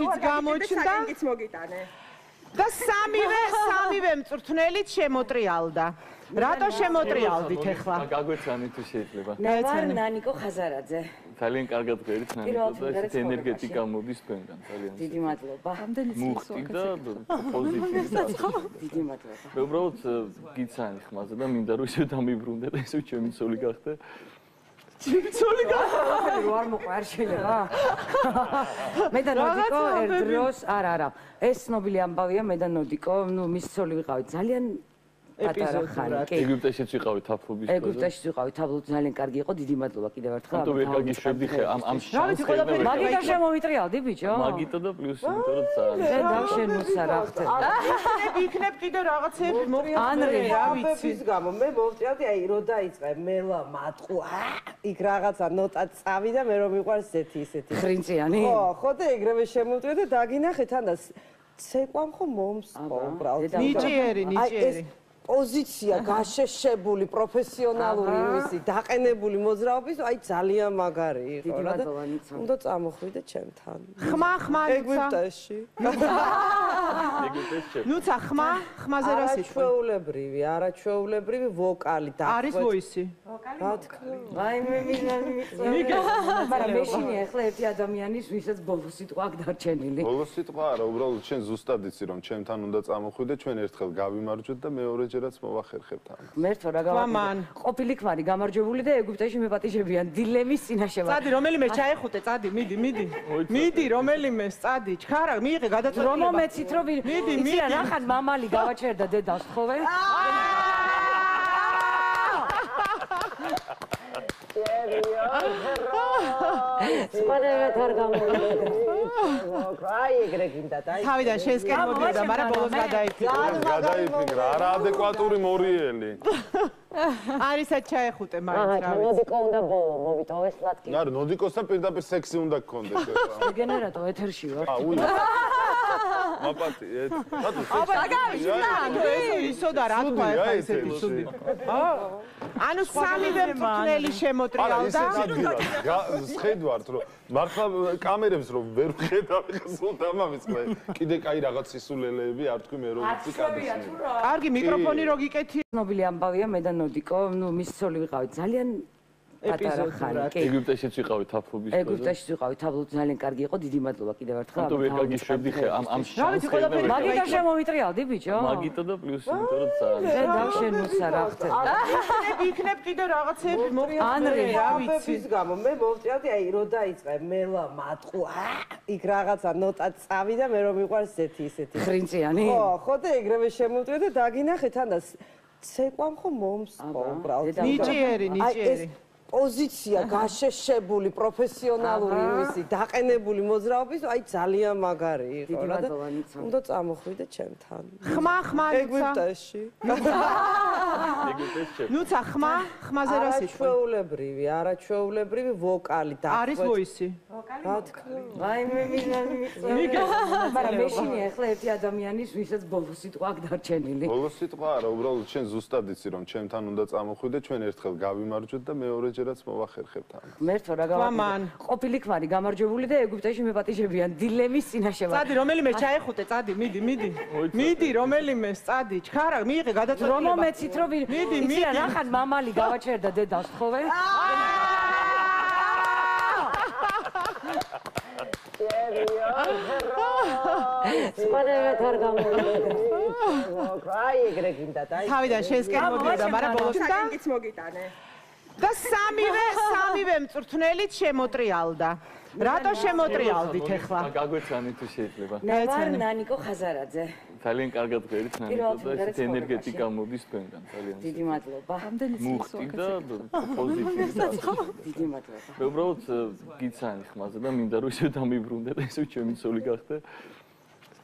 ტელევიზორშიც გამოჩნდა საკინგიც მოგიტანე. და სამივე სამივე მწვრთნელით შემოტრიალდა. რატო შემოტრიალდით ახლა? გაგვეცანი თუ შეიძლება. მე ვარ ნანიკო ხაზარაძე ძალიან კარგად პირველად ნანიკო და ეს ენერგეტიკა მოდის თქვენგან ძალიან. დიდი მადლობა მუხტი და პოზიტივი. დიდი მადლობა მე უბრალოდ გიცანი ხმაზე და მინდა რომ ისე დამიბრუნდე და ისე ჩემი ცოლი გახდე. ცოლი რო არ მოყვა არ შეიძლება. მე და ნოდიკო ერთ დროს არა არა. ეს ცნობილი ამბავია მე და ნოდიკო ნუ მის ცოლი ვიყავით. ძალიან პატარა ხანი კი. ეგვიპტეშიც ვიყავი თაფლობის დროზე. ეგვიპტეში ვიყავით თაბლო ძალიან კარგი იყო დიდი მადლობა კიდევ ერთხელ ანუ ვეკაგი შევდიხე ამ ამ შანსს ყველაფერი მაგიტო შემოვიტრიალდი ბიჭო მაგიტო და პლუს იმიტომ რომ ძალიან შენ დავშენუსა რა ხდება იქნებ იქნებ კიდე რაღაცები მოყვა ანრი რა ვიცი გამო მე მოვწიავდი აი რო დაიწყე მელა მატყუ აა იქ რაღაცა ნოტა წავი და მე რომ მიყვარს ესეთი ისეთი ხრინწიანი ხო ხო და ეგრევე შემოვწიე და დაგინახე თან და ცეკვამ ხო მომსყო აბა, უბრალოდ ნიჭიერი ნიჭიერი პოზიცია გაშეშებული პროფესიონალური იმისი დაყენებული მოძრაობის აი ძალიან მაგარი იყო რა და უნდა წამოხვიდე ჩემთან. ხმა ხმა ნუცა ეგვიპტეში. ნუცა ხმა ხმაზე რა სიტყვა არაჩვეულებრივი არაჩვეულებრივი ვოკალი და არის ვოისი? რა თქმა უნდა აი მე მინდა მაგრამ მეშინია ახლა ერთი ადამიანის ვისაც ბოლო სიტყვა აქ დარჩენილი. ბოლო სიტყვა არა, უბრალოდ შენ ზუსტად იცი რომ ჩემთან უნდა წამოხვიდე, ჩვენ ერთხელ გავიმარჯვეთ და მეორეჯერაც მოვახერხებთ ამ. მერთო რა გავაკეთე? ყოფილი ქმარი გამარჯვებული და ეგვიპტეში მეპატიჟებიან დილემის წინაშე ვარ წადი რომელიმე ჩაეხუტე წადი მიდი მიდი. მიდი რომელიმე წადი. ჩქარა მიიღე გადაწყვეტილება. რომ მომეცით რომ ვი- მიდი, იცი რა მიდი. ნახან მამალი გავაჩერდა დედას თხოვე სპანერად არ გამოვიდა აი ეგრე გინდა და აი. თავიდან შენსკენ მოდიოდა მაგრამ ბოლოს გადაიფიქრა, არა ადეკვატური მორიელი. არისაც ჩაეხუტე მაინც რა ვიცი. ნოდიკო უნდა ბოლო მოვიტოვეს ლატკი არა, ნოდიკოსთან პირდაპირ სექსი უნდა გქონდეს გენერატო ეთერში ვარ. აა, უი. რატო სექსი? აბა გაგავიჩნდა ეს ისო და რა თქვა ცუდია ახლა ესეთი ცუდი შე. ანუ სამივე მწვრთნელი არა, შემოტრიალდა ადგილას გა- სხედვართ რომ მართლა კამერებს რომ ვერ ვხედავ ხა სულ დამამის მე. კიდე კაი რაღაც სისულელეები არ თქვი მე რომ ვიცი კადრის. კარგი მიკროფონი რო გიკეთი ცნობილი ამბავია მე და ნოდიკო ნუ მის ცოლი ვიყავით. ძალიან პატარა ხანი კი ეგვიპტეშიც ვიყავი თაფლობის დროზე. ეგვიპტეში ვიყავით თაბლო ძალიან კარგი იყო დიდი მადლობა კიდევ ერთხელ ანუ ვეკაგი შევდიხე ამ ამ შანსს მაგიტო შემოვიტრიალდი ბიჭო მაგიტო და პლუს იმიტომ რომ ძალიან შენ დავშენუსა რა ხდება იქნებ იქნებ კიდე რაღაცები მოყვა ანრი რა ვიცი გამო მე მოვწიავდი აი რო დაიწყე მელა მატყუ აა იქ რაღაცა ნოტა წავი და მე რომ მიყვარს ესეთი ისეთი ხრინწიანი ხო ხო და ეგრევე შემოვწიე და დაგინახე თან და ცეკვამ ხო მომსყო აბა, უბრალოდ ნიჭიერი ნიჭიერი პოზიცია გაშეშებული პროფესიონალური იმისი დაყენებული მოძრაობის აი ძალიან მაგარი იყო რა და უნდა წამოხვიდე ჩემთან. ხმა ხმა ნუცა ეგვიპტეში. ეგვიპტეში ნუცა ხმა ხმაზე რა სიტყვა არაჩვეულებრივი არაჩვეულებრივი ვოკალი და არის ვოისი? რა თქმა უნდა აი მე მინდა მაგრამ მეშინია ახლა ერთი ადამიანის ვისაც ბოლო სიტყვა აქ დარჩენილი. ბოლო სიტყვა არა, უბრალოდ შენ ზუსტად იცი რომ ჩემთან უნდა წამოხვიდე, ჩვენ ერთხელ გავიმარჯვეთ და მეორეჯერაც მოვახერხებთ ამ. მერთო რა გავაკეთე? ყოფილი ქმარი გამარჯვებული და ეგვიპტეში მეპატიჟებიან დილემის წინაშე ვარ წადი რომელიმე ჩაეხუტე წადი მიდი მიდი. მიდი რომელიმე წადი ჩქარა მიიღე რომ გადაწყვეტილება მომეცით რომ მიდი, იცი რა მიდი. ნახან მამალი გავაჩერდა დედას თხოვე სპანერად არ გამოვიდა აი ეგრე გინდა და თავიდან შენსკენ მოდიოდა მაგრამ ბოლოს და საკინგიც მოგიტანე და სამივე სამივე მწვრთნელით შემოტრიალდა რატო შემოტრიალდით ახლა? გაგვეცანით თუ შეიძლება. მე ვარ ნანიკო ხაზარაძე. ძალიან კარგად პირველ ნანიკო და ეს ენერგეტიკა მოდის თქვენგან ძალიან. დიდი მადლობა. მუხტი და პოზიტივი. დიდი მადლობა. მე უბრალოდ გიცანი ხმაზე და მინდა რომ ისე დამიბრუნდე და ისე ჩემი ცოლი გახდე.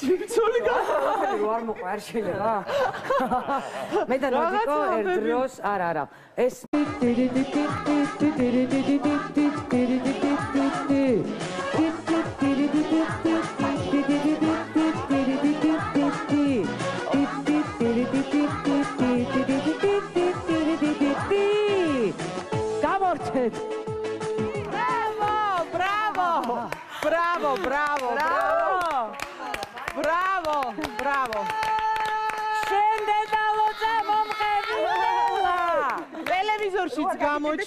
ცული ყველაფერი რო არ მოყვა არ შეიძლება. მე და ნოდიკო ერთ დროს არ არა. ეს გამორჩეთ. ბრავო, ბრავო! ბრავო, ბრავო, ბრავო! ბრავო, ბრავო! შენ დედალოცა მომღერლა. ტელევიზორშიც გამოჩ